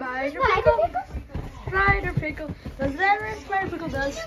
Spider Pickle. Spider Pickle. Does whatever Spider Pickle does.